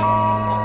Música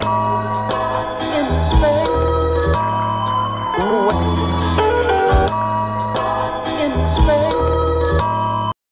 Bye.